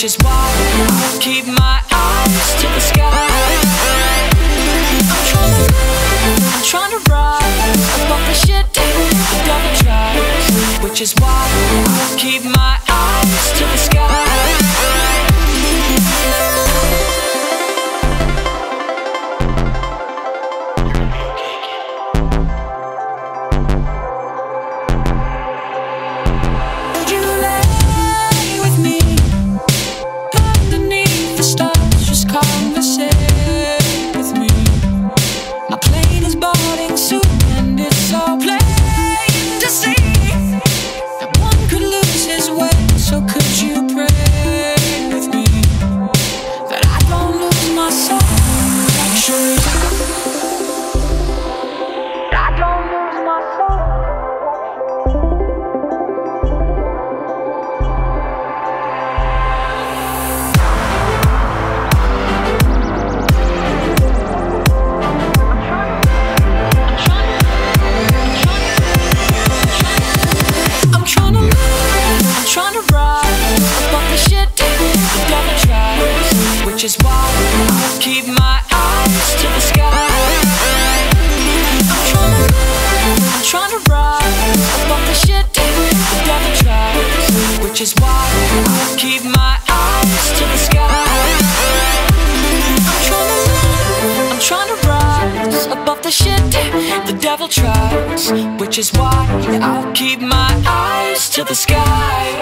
just I Keep my eyes to the sky? I'm trying to, I'm trying to ride Above the shit that I try Which is why starting to end. It's so. Which is why I keep my eyes to the sky. I'm trying to, I'm trying to rise above the shit the devil tries Which is why I keep my eyes to the sky. I'm trying, to, I'm trying to rise above the shit the devil tries. Which is why I'll keep my eyes to the sky.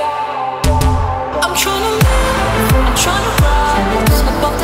I'm trying to, I'm trying to rise